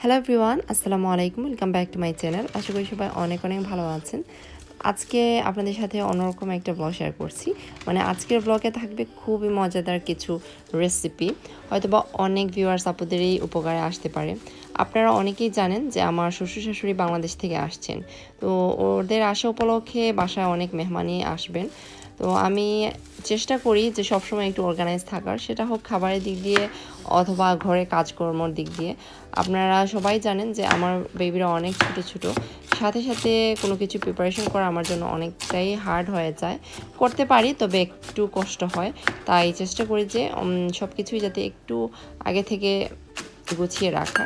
Hello everyone আসসালামু আলাইকুম welcome back to my channel আশা করি সবাই অনেক অনেক ভালো আছেন। আজকে আপনাদের সাথে অন্যরকম একটা ব্লগ শেয়ার করছি। মানে আজকের ব্লগে থাকবে খুবই মজাদার কিছু রেসিপি হয়তোবা অনেক ভিউয়ার্স আপুদেরই উপকারে আসতে পারে। আপনারা অনেকেই জানেন যে আমার শ্বশুর শাশুড়ি বাংলাদেশ থেকে আসছেন। তো ওদের আসা উপলক্ষে বাসায় অনেক মেহমানই আসবেন। তো আমি চেষ্টা করি যে সবসময় একটু অর্গানাইজ থাকার। সেটা হোক খাবারের দিক দিয়ে অথবা ঘরে কাজকর্মর দিক দিয়ে। আপনারা সবাই জানেন যে আমার বেবিরা অনেক ছোটো ছোটো। সাথে সাথে কোনো কিছু প্রিপারেশন করা আমার জন্য অনেকটাই হার্ড হয়ে যায়। করতে পারি, তবে একটু কষ্ট হয়। তাই চেষ্টা করি যে সব কিছুই যাতে একটু আগে থেকে গুছিয়ে রাখা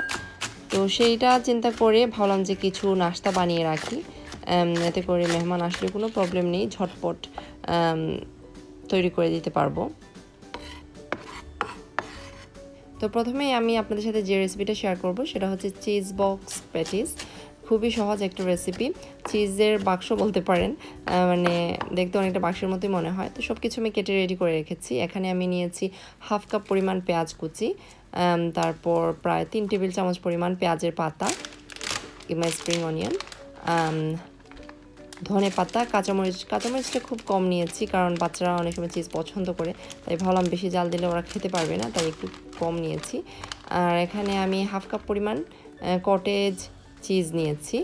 তো সেইটা চিন্তা করে ভাবলাম যে কিছু নাস্তা বানিয়ে রাখি। এতে করে মেহমান আসলে কোনো প্রবলেম নেই, ঝটপট তৈরি করে দিতে পারব। তো প্রথমেই আমি আপনাদের সাথে যে রেসিপিটা শেয়ার করব, সেটা হচ্ছে চিজ বক্স প্যাটিস খুবই সহজ একটা রেসিপি চিজের বাক্স বলতে পারেন মানে দেখতে অনেকটা বাক্সের মতোই মনে হয়। তো সব কিছু আমি কেটে রেডি করে রেখেছি। এখানে আমি নিয়েছি হাফ কাপ পরিমাণ পেঁয়াজ কুচি তারপর প্রায় তিন টেবিল চামচ পরিমাণ পেঁয়াজের পাতা, কিংবা স্প্রিং অনিয়ন ধনে পাতা, কাঁচামরিচ। কাঁচামরিচটা খুব কম নিয়েছি কারণ বাচ্চারা অনেক সময় চিজ পছন্দ করে। তাই ভাবলাম বেশি জাল দিলে ওরা খেতে পারবে না, তাই একটু কম নিয়েছি। আর এখানে আমি হাফ কাপ পরিমাণ কটেজ চিজ নিয়েছি।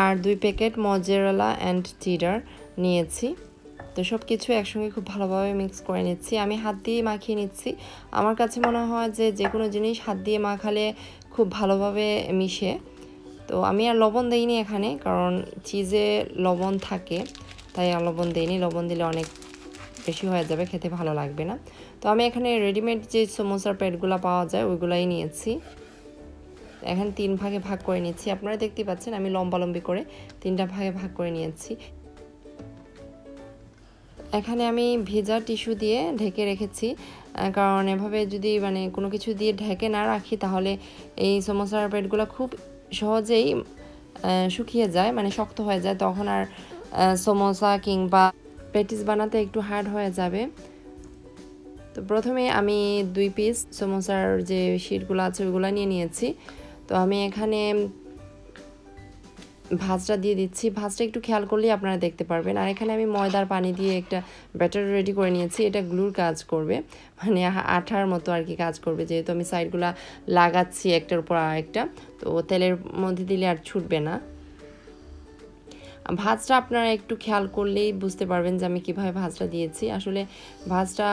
আর দুই প্যাকেট মজেরালা অ্যান্ড চিডার নিয়েছি। তো সব কিছু একসঙ্গে খুব ভালোভাবে মিক্স করে নিচ্ছি। আমি হাত দিয়ে মাখিয়ে নিচ্ছি। আমার কাছে মনে হয় যে যে কোনো জিনিস হাত দিয়ে মাখালে খুব ভালোভাবে মিশে। তো আমি আর লবণ দিইনি এখানে, কারণ চিজে লবণ থাকে, তাই আর লবণ দিইনি। লবণ দিলে অনেক বেশি হয়ে যাবে, খেতে ভালো লাগবে না। তো আমি এখানে রেডিমেড যে সমোসার প্যাডগুলো পাওয়া যায়, ওইগুলাই নিয়েছি। এখানে তিন ভাগে ভাগ করে নিচ্ছি আপনারা দেখতে পাচ্ছেন, আমি লম্বালম্বি করে তিনটা ভাগে ভাগ করে নিয়েছি। এখানে আমি ভেজা টিস্যু দিয়ে ঢেকে রেখেছি। কারণ এভাবে যদি মানে কোনো কিছু দিয়ে ঢেকে না রাখি, তাহলে এই সমোসার প্যাডগুলো খুব সহজেই শুকিয়ে যায় মানে শক্ত হয়ে যায়, তখন আর সমোসা কিংবা প্যাটিস বানাতে একটু হার্ড হয়ে যাবে। তো প্রথমে আমি দুই পিস সমোসার যে শিটগুলো আছে, ওইগুলো নিয়ে নিয়েছি। তো আমি এখানে ভাজটা দিয়ে দিচ্ছি। ভাজটা একটু খেয়াল করলেই আপনারা দেখতে পারবেন। আর এখানে আমি ময়দার পানি দিয়ে একটা ব্যাটার রেডি করে নিয়েছি। এটা গ্লুর কাজ করবে। মানে আঠার মতো আর কি কাজ করবে। যেহেতু আমি সাইডগুলো লাগাচ্ছি একটার উপর আর একটা তো তেলের মধ্যে দিলে আর ছুটবে না। ভাজটা আপনারা একটু খেয়াল করলেই বুঝতে পারবেন যে আমি কীভাবে ভাজটা দিয়েছি। আসলে ভাজটা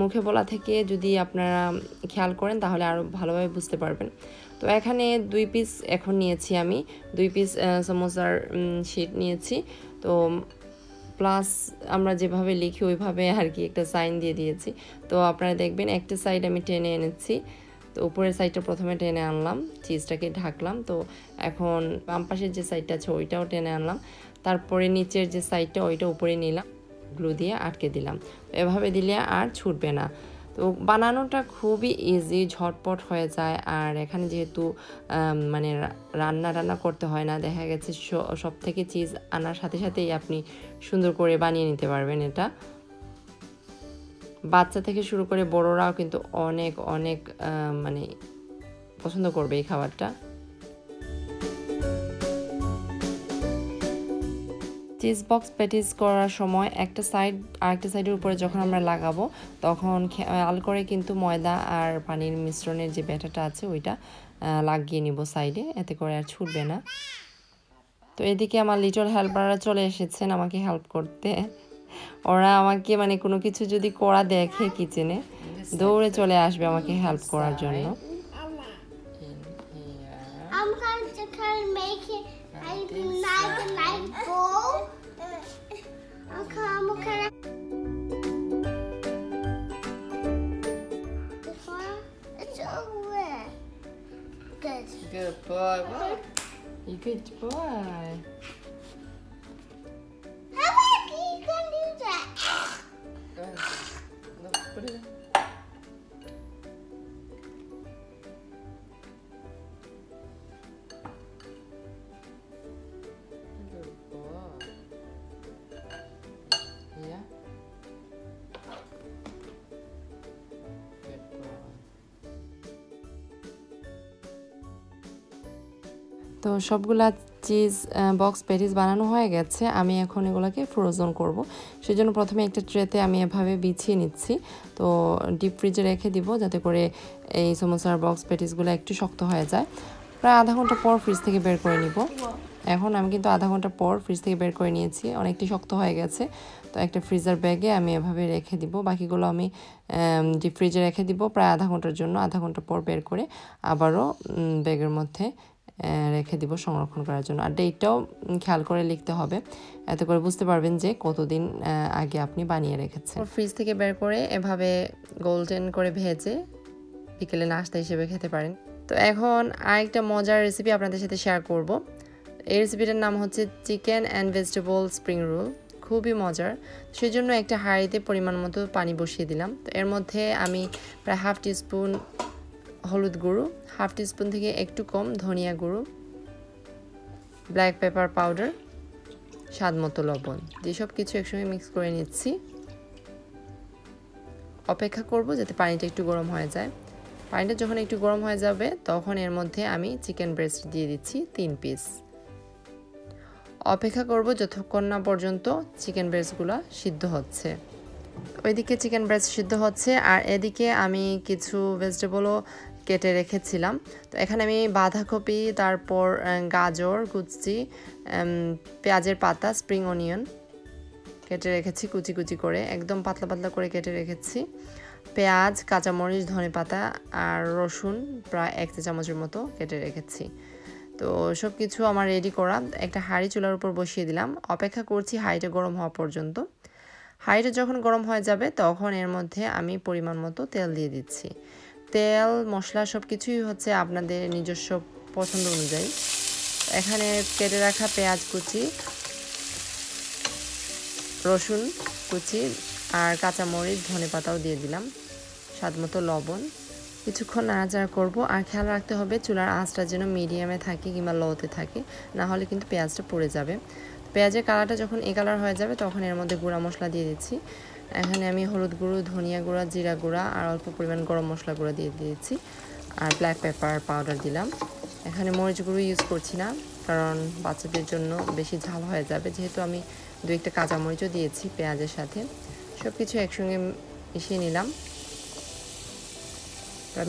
মুখে বলা থেকে যদি আপনারা খেয়াল করেন তাহলে আরও ভালোভাবে বুঝতে পারবেন। তো এখানে দুই পিস এখন নিয়েছি আমি। দুই পিস সমোসার শিট নিয়েছি। তো প্লাস আমরা যেভাবে লিখি ওইভাবে আর কি একটা সাইন দিয়ে দিয়েছি। তো আপনারা দেখবেন একটা সাইড আমি টেনে এনেছি। তো উপরের সাইডটা প্রথমে টেনে আনলাম চিজটাকে ঢাকলাম। তো এখন বাম পাশের যে সাইডটা আছে, ওইটাও টেনে আনলাম। তারপরে নিচের যে সাইডটা ওইটা উপরে নিলাম গ্লু দিয়ে আটকে দিলাম। এভাবে দিলে আর ছুটবে না। তো বানানোটা খুবই ইজি ঝটপট হয়ে যায়। আর এখানে যেহেতু মানে রান্না রান্না করতে হয় না, দেখা গেছে সব থেকে চিজ আনার সাথে সাথেই আপনি সুন্দর করে বানিয়ে নিতে পারবেন এটা। বাচ্চা থেকে শুরু করে বড়রাও কিন্তু অনেক অনেক মানে পছন্দ করবে এই খাবারটা। চিজ বক্স প্যাটিস করার সময় একটা সাইড আরেকটা সাইডের উপরে যখন আমরা লাগাবো, তখন খেয়াল করে কিন্তু ময়দা আর পানির মিশ্রণের যে ব্যাটাটা আছে ওইটা লাগিয়ে নিব সাইডে এতে করে আর ছুটবে না। তো এদিকে আমার লিটল হেল্পাররা চলে এসেছেন আমাকে হেল্প করতে। ওরা আমাকে মানে কোনো কিছু যদি করা দেখে কিচেনে দৌড়ে চলে আসবে আমাকে হেল্প করার জন্য। Good boy. What? You good boy. তো সবগুলা চিজ বক্স প্যাটিস বানানো হয়ে গেছে। আমি এখন এগুলোকে ফ্রোজন করব। সেজন্য প্রথমে একটা ট্রেতে আমি এভাবে বিছিয়ে নিচ্ছি। তো ডিপ ফ্রিজে রেখে দিব যাতে করে এই সমোসার বক্স প্যাটিসগুলো একটু শক্ত হয়ে যায়। প্রায় আধা ঘণ্টা পর ফ্রিজ থেকে বের করে নিব। এখন আমি কিন্তু আধা ঘণ্টা পর ফ্রিজ থেকে বের করে নিয়েছি। অনেকটি শক্ত হয়ে গেছে। তো একটা ফ্রিজার ব্যাগে আমি এভাবে রেখে দিব। বাকিগুলো আমি ডিপ ফ্রিজে রেখে দিব প্রায় আধা ঘণ্টার জন্য, আধা ঘণ্টা পর বের করে আবারও ব্যাগের মধ্যে রেখে দিব সংরক্ষণ করার জন্য। আর ডেটটাও খেয়াল করে লিখতে হবে। এতে করে বুঝতে পারবেন যে কতদিন আগে আপনি বানিয়ে রেখেছেন। ফ্রিজ থেকে বের করে এভাবে গোল্ডেন করে ভেজে বিকেলে নাস্তা হিসেবে খেতে পারেন। তো এখন আরেকটা মজার রেসিপি আপনাদের সাথে শেয়ার করব। এই রেসিপিটার নাম হচ্ছে chicken and vegetable spring roll খুবই মজার। সেই জন্য একটা হাঁড়িতে পরিমাণ মতো পানি বসিয়ে দিলাম। তো এর মধ্যে আমি প্রায় হাফ টিস্পুন হলুদ গুঁড়ো, হাফ টিস্পুন থেকে একটু কম ধনিয়া গুঁড়ো ব্ল্যাক পেপার পাউডার স্বাদ মতো লবণ। যেসব কিছু একসঙ্গে মিক্স করে নিচ্ছি, অপেক্ষা করব যাতে পানিটা একটু গরম হয়ে যায়। পানিটা যখন একটু গরম হয়ে যাবে, তখন এর মধ্যে আমি চিকেন ব্রেস্ট দিয়ে দিচ্ছি তিন পিস অপেক্ষা করব যতক্ষণ না পর্যন্ত চিকেন ব্রেস্টগুলো সিদ্ধ হচ্ছে। ওইদিকে চিকেন ব্রেস্ট সিদ্ধ হচ্ছে, আর এদিকে আমি কিছু ভেজিটেবলও কেটে রেখেছিলাম। তো এখানে আমি বাঁধাকপি, তারপর গাজর, কুচি পেঁয়াজের পাতা, স্প্রিং অনিয়ন কেটে রেখেছি কুচি কুচি করে। একদম পাতলা পাতলা করে কেটে রেখেছি। পেঁয়াজ, কাঁচামরিচ, ধনে পাতা আর রসুন প্রায় এক চা চামচের মতো কেটে রেখেছি। তো সব কিছু আমার রেডি করা। একটা হাঁড়ি চুলার উপর বসিয়ে দিলাম। অপেক্ষা করছি হাঁড়িটা গরম হওয়া পর্যন্ত। হাঁড়িটা যখন গরম হয়ে যাবে তখন এর মধ্যে আমি পরিমাণ মতো তেল দিয়ে দিচ্ছি। তেল, মশলা সব কিছুই হচ্ছে আপনাদের নিজস্ব পছন্দ অনুযায়ী। এখানে কেটে রাখা পেঁয়াজ কুচি, রসুন কুচি আর কাঁচামরিচ, ধনে পাতাও দিয়ে দিলাম। স্বাদ মতো লবণ। কিছুক্ষণ নাড়াচাড়া করব। আর খেয়াল রাখতে হবে, চুলার আঁচটা যেন মিডিয়ামে থাকে কিংবা লোতে থাকে, না হলে কিন্তু পেঁয়াজটা পড়ে যাবে। পেঁয়াজের কালারটা যখন এ কালার হয়ে যাবে, তখন এর মধ্যে গুঁড়া মশলা দিয়ে দিচ্ছি। এখানে আমি হলুদ গুঁড়ো, ধনিয়া গুঁড়া, জিরা গুঁড়া আর অল্প পরিমাণ গরম মশলা গুঁড়া দিয়ে দিয়েছি আর ব্ল্যাক পেপার পাউডার দিলাম। এখানে মরিচ গুঁড়ো ইউজ করছি না, কারণ বাচ্চাদের জন্য বেশি ঝাল হয়ে যাবে। যেহেতু আমি দু একটা কাঁচামরিচও দিয়েছি পেঁয়াজের সাথে। সব কিছু একসঙ্গে মিশিয়ে নিলাম।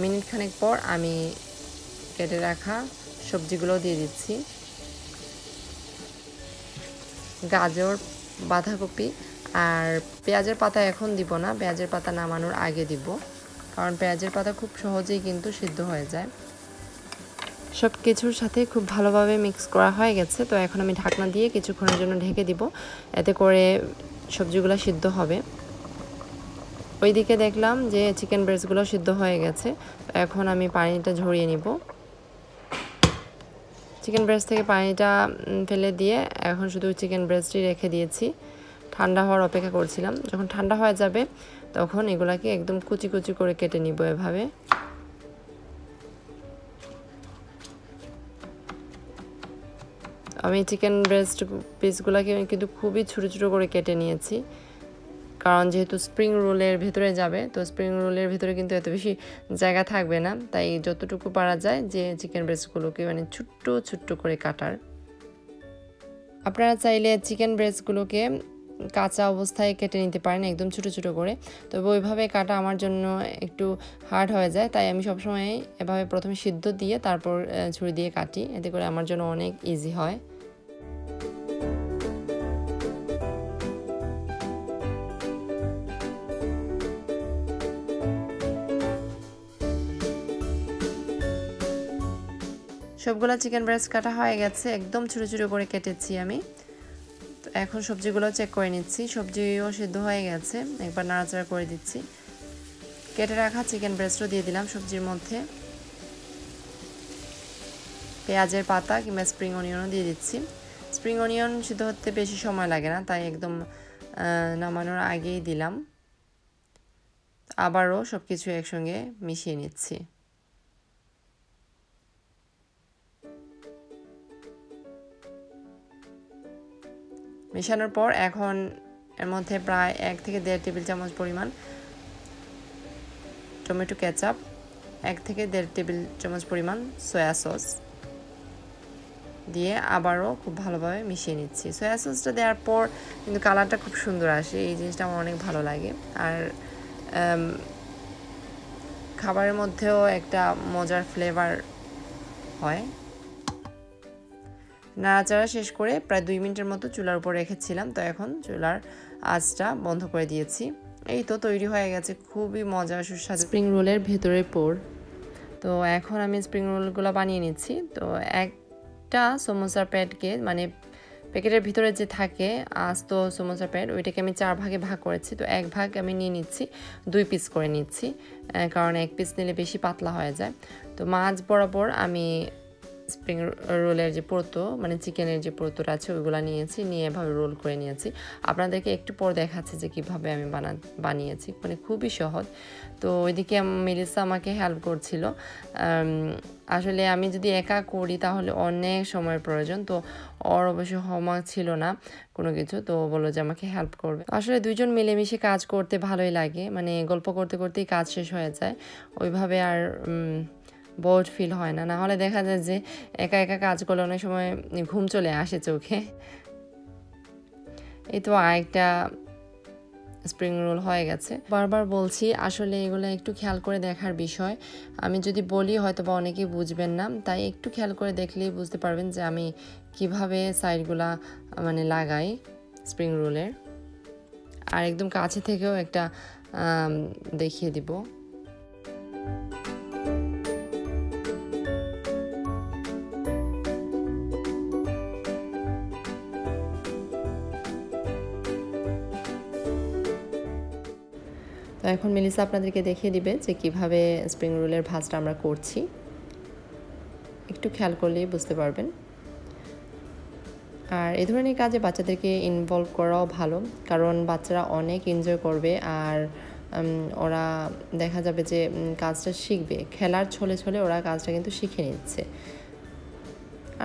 মিনিট খানেক পর আমি কেটে রাখা সবজিগুলো দিয়ে দিচ্ছি। গাজর, বাঁধাকপি আর পেঁয়াজের পাতা এখন দিব না, পেঁয়াজের পাতা নামানোর আগে দিব। কারণ পেঁয়াজের পাতা খুব সহজেই কিন্তু সিদ্ধ হয়ে যায়। সব কিছুর সাথে খুব ভালোভাবে মিক্স করা হয়ে গেছে, তো এখন আমি ঢাকনা দিয়ে কিছুক্ষণের জন্য ঢেকে দিব, এতে করে সবজিগুলো সিদ্ধ হবে। ওইদিকে দেখলাম যে চিকেন ব্রেস্টগুলো সিদ্ধ হয়ে গেছে এখন আমি পানিটা ঝরিয়ে নিব। চিকেন ব্রেস্ট থেকে পানিটা ফেলে দিয়ে এখন শুধু চিকেন ব্রেস্টই রেখে দিয়েছি। ঠান্ডা হওয়ার অপেক্ষা করছিলাম। যখন ঠান্ডা হয়ে যাবে, তখন এগুলাকে একদম কুচি কুচি করে কেটে নিব এভাবে। আমি চিকেন ব্রেস্ট পিসগুলোকে কিন্তু খুবই ছোটো ছোটো করে কেটে নিয়েছি। কারণ যেহেতু স্প্রিং রোলের ভেতরে যাবে, তো স্প্রিং রোলের ভেতরে কিন্তু এত বেশি জায়গা থাকবে না। তাই যতটুকু পারা যায় যে চিকেন ব্রেস্টগুলোকে মানে ছোট্ট ছোট্ট করে কাটার। আপনারা চাইলে চিকেন ব্রেস্টগুলোকে কাঁচা অবস্থায় কেটে নিতে পারেন, একদম ছোটো ছোটো করে। তবে ওইভাবে কাটা আমার জন্য একটু হার্ড হয়ে যায়, তাই আমি সবসময় এভাবে প্রথমে সিদ্ধ দিয়ে তারপর ছুরি দিয়ে কাটি। এতে করে আমার জন্য অনেক ইজি হয়। সবগুলো চিকেন ব্রেস্ট কাটা হয়ে গেছে, একদম ছোটো ছোটো করে কেটেছি আমি। এখন সবজিগুলো চেক করে নিচ্ছি। সবজিও সিদ্ধ হয়ে গেছে। একবার নাড়াচাড়া করে দিচ্ছি। কেটে রাখা চিকেন ব্রেস্টও দিয়ে দিলাম সবজির মধ্যে। পেঁয়াজের পাতা কিংবা স্প্রিং অনিয়নও দিয়ে দিচ্ছি। স্প্রিং অনিয়ন সিদ্ধ হতে বেশি সময় লাগে না, তাই একদম নামানোর আগেই দিলাম। আবারও সব কিছু একসঙ্গে মিশিয়ে নিচ্ছি। মেশানোর পর এখন এর মধ্যে প্রায় এক থেকে দেড় টেবিল চামচ পরিমাণ টমেটো কেচাপ, এক থেকে দেড় টেবিল চামচ পরিমাণ সয়া সস দিয়ে আবারও খুব ভালোভাবে মিশিয়ে নিচ্ছি। সয়া সসটা দেওয়ার পর কিন্তু কালারটা খুব সুন্দর আসে, এই জিনিসটা আমার অনেক ভালো লাগে। আর খাবারের মধ্যেও একটা মজার ফ্লেভার হয়। নাড়াচাড়া শেষ করে প্রায় দুই মিনিটের মতো চুলার উপর রেখেছিলাম। তো এখন চুলার আঁচটা বন্ধ করে দিয়েছি। এই তো তৈরি হয়ে গেছে খুবই মজার সুস্বাদু স্প্রিং রোলের ভেতরে পোর তো এখন আমি স্প্রিং রোলগুলো বানিয়ে নিচ্ছি। তো একটা সমোসার প্যাডকে মানে প্যাকেটের ভিতরে যে থাকে আস্ত সমোসা প্যাড ওইটাকে আমি চার ভাগে ভাগ করেছি। তো এক ভাগ আমি নিয়ে নিচ্ছি দুই পিস করে নিচ্ছি কারণ এক পিস নিলে বেশি পাতলা হয়ে যায়। তো মাছ বরাবর আমি স্প্রিং রোলের যে পোর্তো মানে চিকেনের যে পোর্তোটা আছে, ওইগুলো নিয়েছি, নিয়ে এভাবে রোল করে নিয়েছি। আপনাদেরকে একটু পর দেখাচ্ছে যে কীভাবে আমি বানা বানিয়েছি মানে খুবই সহজ। তো ওইদিকে মেলিসা আমাকে হেল্প করছিল। আসলে আমি যদি একা করি, তাহলে অনেক সময়ের প্রয়োজন। তো ওর অবশ্য হোমওয়ার্ক ছিল না কোনো কিছু, তো ও বলল যে আমাকে হেল্প করবে। আসলে দুইজন মিলেমিশে কাজ করতে ভালোই লাগে মানে গল্প করতে করতেই কাজ শেষ হয়ে যায়। ওইভাবে আর বোর্ড ফিল হয় না। না হলে দেখা যায় যে একা একা কাজ করলে অনেক সময় ঘুম চলে আসে চোখে। এই তো আরেকটা স্প্রিং রোল হয়ে গেছে। বারবার বলছি, আসলে এগুলো একটু খেয়াল করে দেখার বিষয়। আমি যদি বলি হয়তো বা অনেকেই বুঝবেন না। তাই একটু খেয়াল করে দেখলেই বুঝতে পারবেন যে আমি কীভাবে সাইডগুলা মানে লাগাই স্প্রিং রোলের আর একদম কাছে থেকেও একটা দেখিয়ে দিব। তো এখন মেলিসা আপনাদেরকে দেখিয়ে দিবে যে কীভাবে স্প্রিং রোলের ভাজটা আমরা করছি। একটু খেয়াল করলেই বুঝতে পারবেন। আর এই ধরনের কাজে বাচ্চাদেরকে ইনভলভ করাও ভালো, কারণ বাচ্চারা অনেক এনজয় করবে আর ওরা দেখা যাবে যে কাজটা শিখবে। খেলার ছলে ছলে ওরা কাজটা কিন্তু শিখে নিচ্ছে।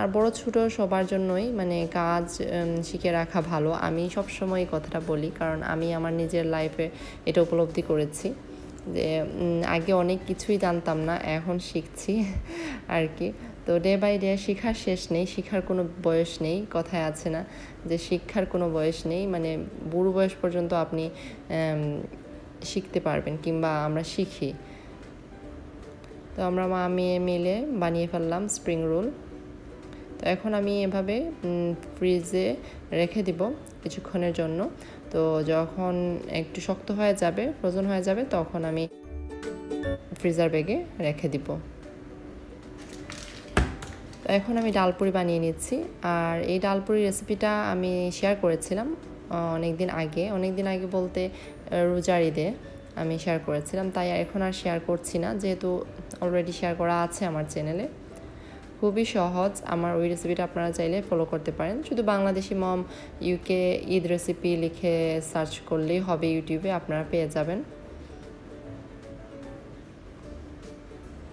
আর বড় ছোট সবার জন্যই মানে কাজ শিখে রাখা ভালো। আমি সব সময় কথাটা বলি, কারণ আমি আমার নিজের লাইফে এটা উপলব্ধি করেছি যে আগে অনেক কিছুই জানতাম না, এখন শিখছি আর কি। তো ডে বাই ডে শেখার শেষ নেই, শিখার কোনো বয়স নেই, কথায় আছে না যে শিক্ষার কোনো বয়স নেই মানে বুড়ো বয়স পর্যন্ত আপনি শিখতে পারবেন কিংবা আমরা শিখি। তো আমরা মা মেয়ে মিলে বানিয়ে ফেললাম স্প্রিং রোল তো এখন আমি এভাবে ফ্রিজে রেখে দিব কিছুক্ষণের জন্য। তো যখন একটু শক্ত হয়ে যাবে ফ্রোজন হয়ে যাবে, তখন আমি ফ্রিজার ব্যাগে রেখে দিব। তো এখন আমি ডালপুরি বানিয়ে নিচ্ছি। আর এই ডালপুরি রেসিপিটা আমি শেয়ার করেছিলাম অনেক দিন আগে। অনেক দিন আগে বলতে রোজার ঈদে আমি শেয়ার করেছিলাম। তাই এখন আর শেয়ার করছি না। যেহেতু অলরেডি শেয়ার করা আছে আমার চ্যানেলে খুবই সহজ। আমার ওই রেসিপিটা আপনারা চাইলে ফলো করতে পারেন। শুধু Bangladeshi mom UK Eid recipe লিখে সার্চ করলেই হবে ইউটিউবে আপনারা পেয়ে যাবেন।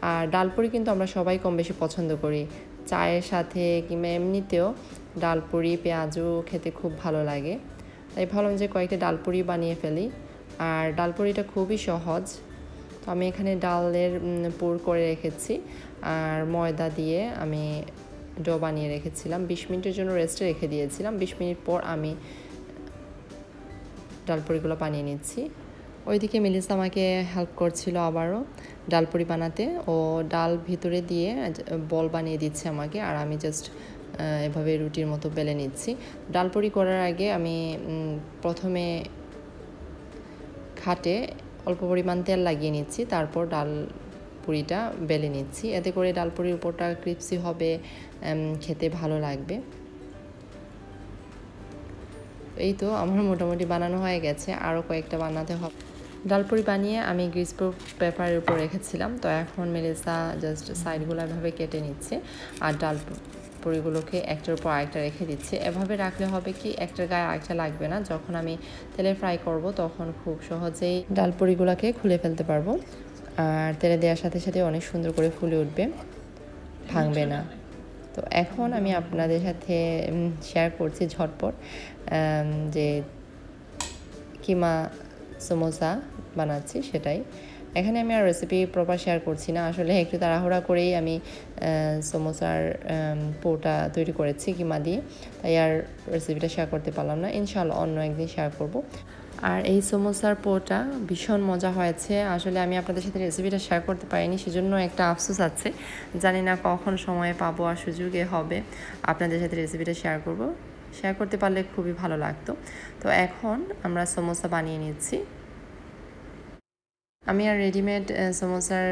আর ডালপুরি কিন্তু আমরা সবাই কম বেশি পছন্দ করি। চায়ের সাথে কিংবা এমনিতেও ডালপুরি, পেঁয়াজু খেতে খুব ভালো লাগে। তাই ভাবলাম যে কয়েকটা ডালপুরি বানিয়ে ফেলি। আর ডালপুরিটা খুবই সহজ। আমি এখানে ডালের পুর করে রেখেছি আর ময়দা দিয়ে আমি ডো বানিয়ে রেখেছিলাম। বিশ মিনিটের জন্য রেস্টে রেখে দিয়েছিলাম। বিশ মিনিট পর আমি ডালপুরিগুলো বানিয়ে নিচ্ছি। ওইদিকে মিলিসা আমাকে হেল্প করছিল আবারও ডালপুরি বানাতে। ও ডাল ভিতরে দিয়ে বল বানিয়ে দিচ্ছে আমাকে আর আমি জাস্ট এভাবে রুটির মতো বেলে নিচ্ছি। ডালপুরি করার আগে আমি প্রথমে খাটে অল্প পরিমাণ তেল লাগিয়ে নিচ্ছি, তারপর ডাল পুরিটা বেলে নিচ্ছি। এতে করে ডাল পুরির উপরটা ক্রিপসি হবে খেতে ভালো লাগবে। এই তো আমার মোটামুটি বানানো হয়ে গেছে, আরও কয়েকটা বানাতে হবে। ডালপুরি বানিয়ে আমি গ্রিসপ্রুফ পেপারের উপর রেখেছিলাম, তো এখন মেলেসা জাস্ট সাইডগুলো এভাবে কেটে নিচ্ছে, আর ডাল পুরিগুলোকে একটার উপর আরেকটা রেখে দিচ্ছি। এভাবে রাখলে হবে কি, একটার গায়ে আরেকটা লাগবে না। যখন আমি তেলে ফ্রাই করব, তখন খুব সহজেই ডাল পুরিগুলোকে খুলে ফেলতে পারব। আর তেলে দেওয়ার সাথে সাথে অনেক সুন্দর করে ফুলে উঠবে। ভাঙবে না। তো এখন আমি আপনাদের সাথে শেয়ার করছি ঝটপট যে কিমা সমোসা বানাচ্ছি সেটাই। এখানে আমি আর রেসিপি প্রপার শেয়ার করছি না। আসলে একটু তাড়াহুড়া করেই আমি সমোসার পোটা তৈরি করেছি, কিমা দিয়ে। তাই আর রেসিপিটা শেয়ার করতে পারলাম না। ইনশাল্লাহ অন্য একদিন শেয়ার করব। আর এই সমোসার পোটা ভীষণ মজা হয়েছে। আসলে আমি আপনাদের সাথে রেসিপিটা শেয়ার করতে পারিনি, সেজন্য একটা আফসোস আছে। জানি না কখন সময় পাবো আর সুযোগে হবে। আপনাদের সাথে রেসিপিটা শেয়ার করব। শেয়ার করতে পারলে খুবই ভালো লাগতো। তো এখন আমরা সমোসা বানিয়ে নিচ্ছি। আমি আর রেডিমেড সমোসার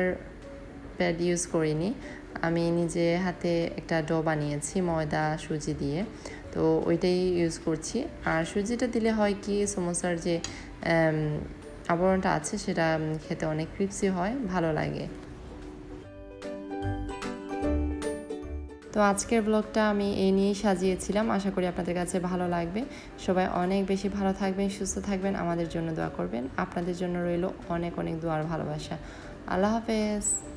প্যাড ইউজ করিনি। আমি নিজে হাতে একটা ডো বানিয়েছি, ময়দা, সুজি দিয়ে। তো ওইটাই ইউজ করছি। আর সুজিটা দিলে হয় কি সমোসার যে আবরণটা আছে, সেটা খেতে অনেক ক্রিপসি হয়, ভালো লাগে। তো আজকের ব্লগটা আমি এই নিয়েই সাজিয়েছিলাম। আশা করি আপনাদের কাছে ভালো লাগবে। সবাই অনেক বেশি ভালো থাকবেন, সুস্থ থাকবেন, আমাদের জন্য দোয়া করবেন। আপনাদের জন্য রইল অনেক অনেক দোয়ার ভালোবাসা। আল্লাহ হাফেজ।